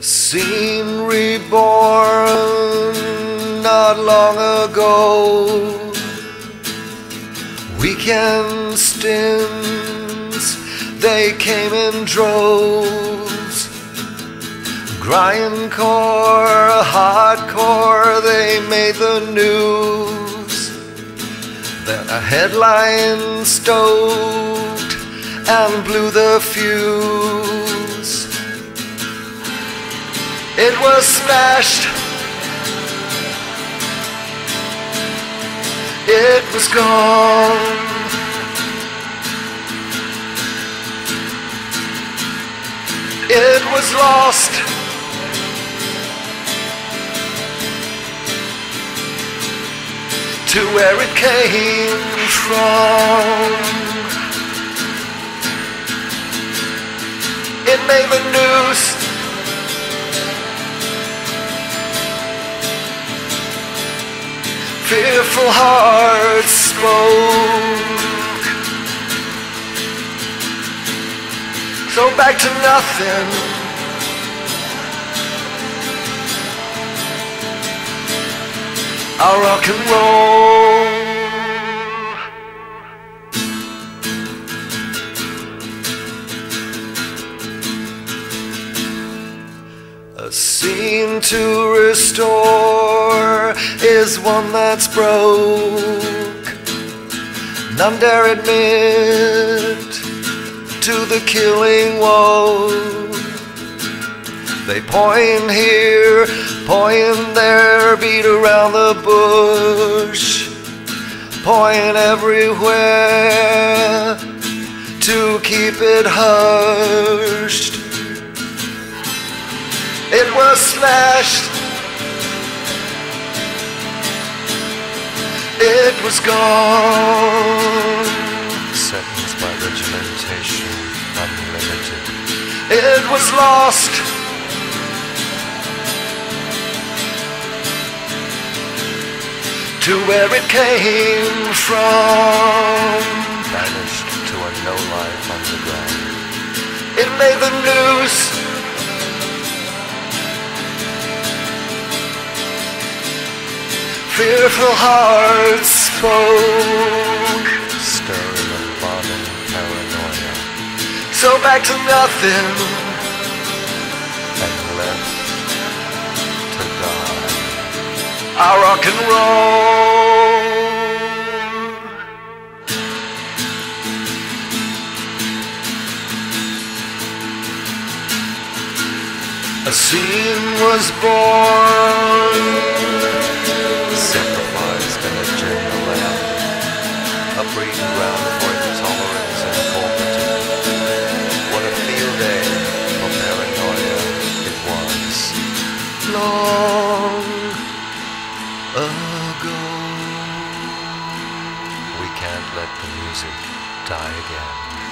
scene reborn not long ago. Weekend stints, they came in droves. Grindcore, hardcore, they made the news. Then a headline stoked and blew the fuse. It was smashed. It was gone. It was lost. To where it came from. It made the news. Fearful heart spoke. So back to nothing. I'll rock and roll. A scene to restore is one that's broke. None dare admit to the killing woe. They point here, point there, beat around the bush, point everywhere to keep it hushed. It was smashed. It was gone. Sentence by regimentation, unlimited. It was lost. To where it came from. Banished to a no life underground. It made the news. Fearful hearts spoke. Stirring and bombing paranoia. So back to nothing. And left to die. I rock and roll. A scene was born. Ago. We can't let the music die again.